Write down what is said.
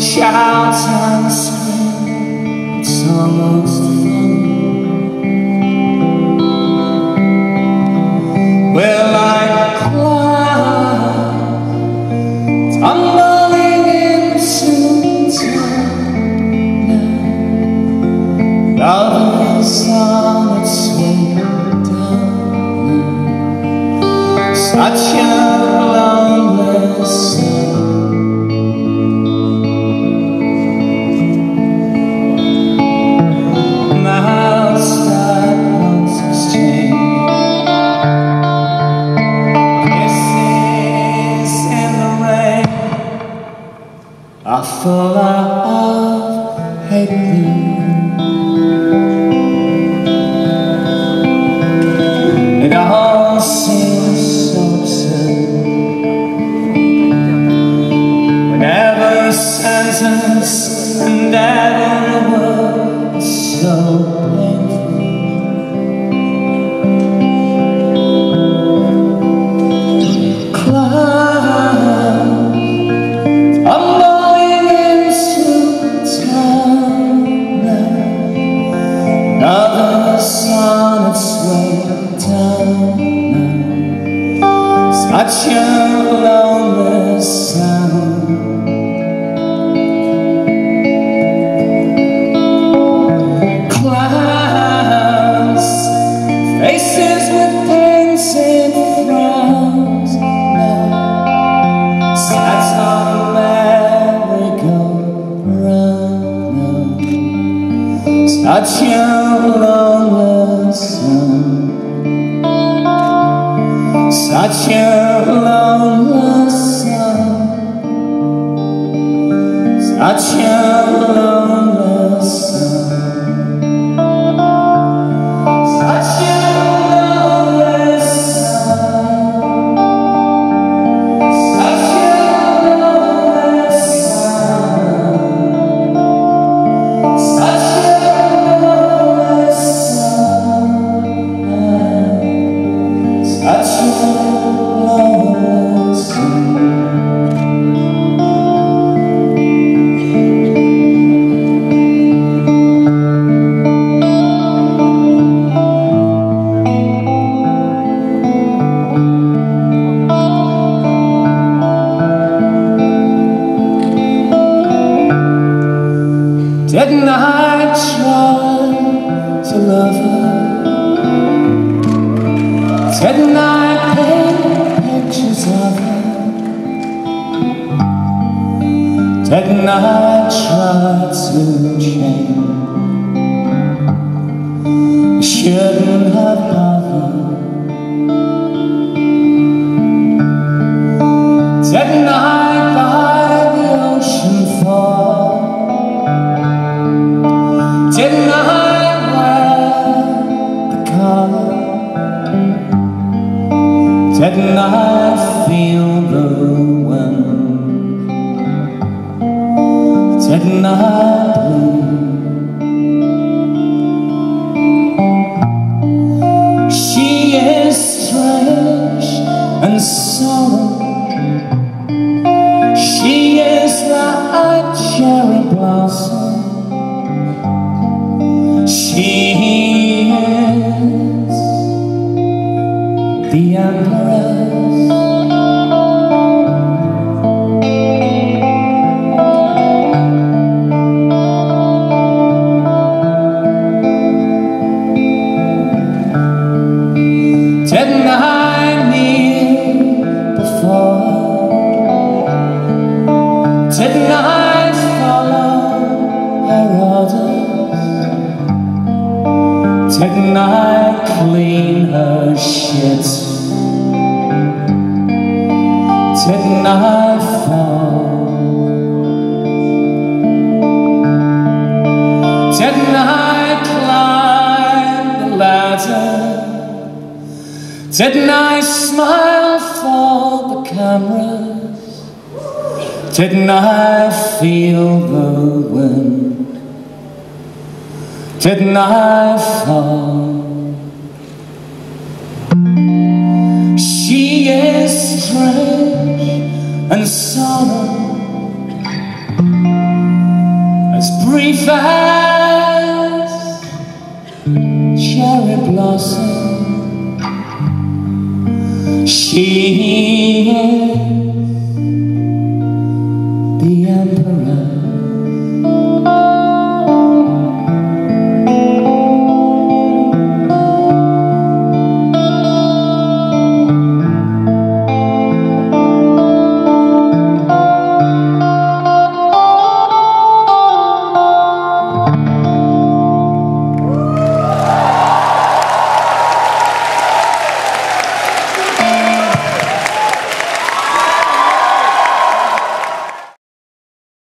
shouts and sings. It's almost fun. Well, I climb Tumbling into time Love is on its down Such a loneliness. Of hate such a lonely sound Clouds, faces with frowns Now, sats on merry-go-round Such a lonely sound such a Such a lonely sun a lonely sun a lonely sun a lonely sun Such a Didn't I try to love her? Didn't I paint pictures of her? Didn't I try to change? shouldn't have bothered Didn't I feel the wind? Didn't I clean her shit? Didn't I fall? Didn't I climb the ladder? Didn't I smile for the cameras? Didn't I feel the wind? Didn't I fall? She is strange and sorrow As brief as cherry blossom She is